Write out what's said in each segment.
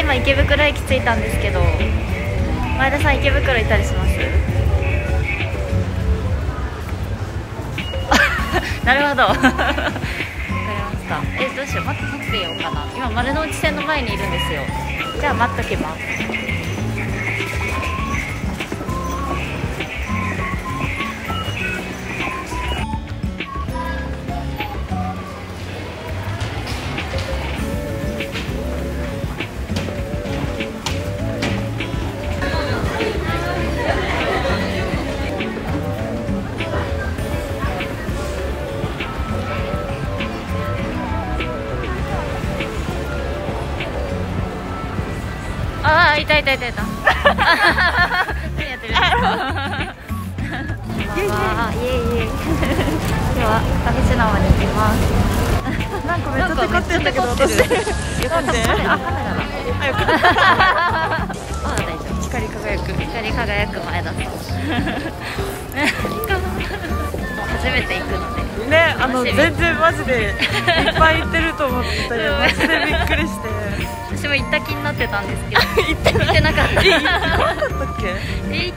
今池袋駅着いたんですけど前田さん池袋いたりします？なるほど。わかりました。えどうしよう。待って待ってようかな。今丸の内線の前にいるんですよ。じゃあ待っときますああいたいたいたいた。何 やってる。んですかあーイエイイエイ。今日は旅シナモに行きます。なんかめっちゃテカってんだけど私。なんで？あカメラだあよかった。あ大丈夫光り輝く。光り輝く前田さん初めて行くのでねあの全然マジでいっぱい行ってると思ってたよマジでびっくりして。私も行った気になってたんですけど。行って行ってなかった。え行かなかったっけ？え行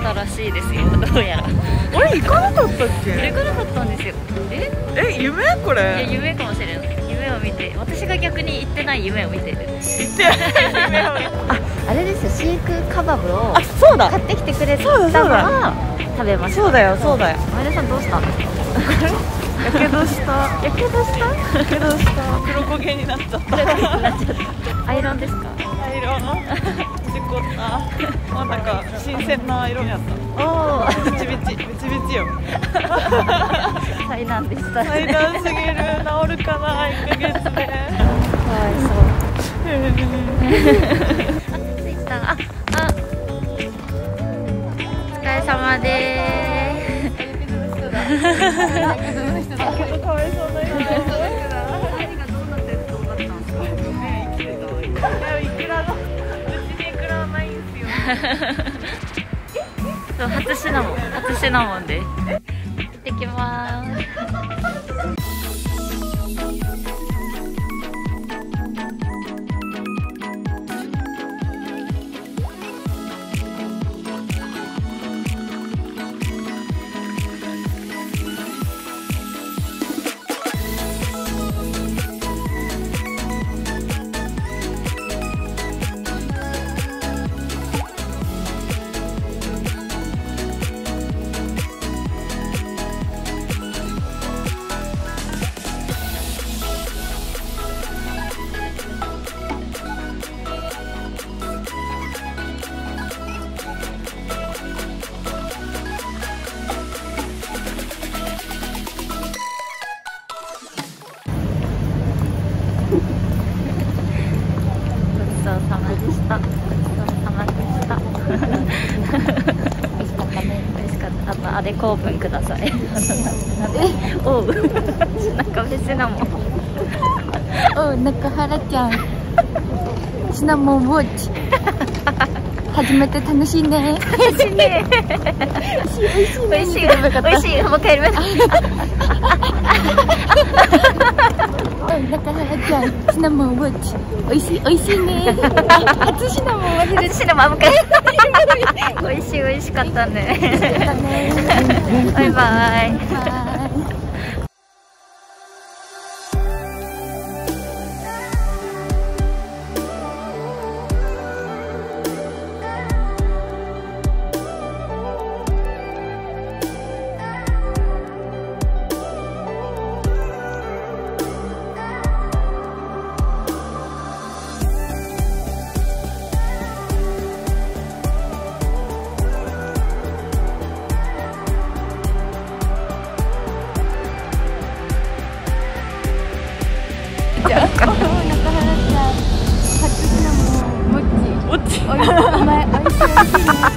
ったらしいですよどうやら。あれ行かなかったっ行けかなかったんですよ。え？え夢？こいやれ夢かもしれない。夢を見て。私が逆に行ってない夢を見て。る行って。な い夢をああれですよ。シークカバブをあそうだ。買ってきてくれたのは食べました。そうだよそうだよ。前田さんどうした？んですかやけどした。やけどした？やけどした。黒焦げになっちゃった。アイロンですか？アイロン。事故った。もうなんか新鮮な色になっおおたビチビチ。ビチビチよ。災難でした最ね短すぎる。治るかな1ヶ月で。かわいそうかわいそうな人だよいくらのうちにいくらはないんですよそう初シナモン初シナモンで。行ってきます。美味しかったあとあれコープンください。え？おう中目シナモンお中原ちゃんシナモンウォッチ。初めて楽しいね。美味しいね。美味しい美味しい。もう一回やりますお中原ちゃんシナモンウォッチおいしいおいしいねあ初シナモン忘れてシナモンもう一回美味しい美味しかったねたね。バイバイ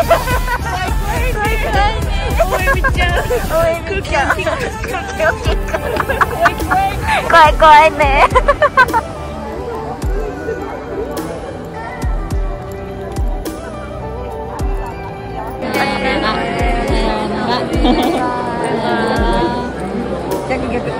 Ôi quên Ôi bị chờ Ôi bị chờ Ôi quên Coi coi nè Jangan gitu.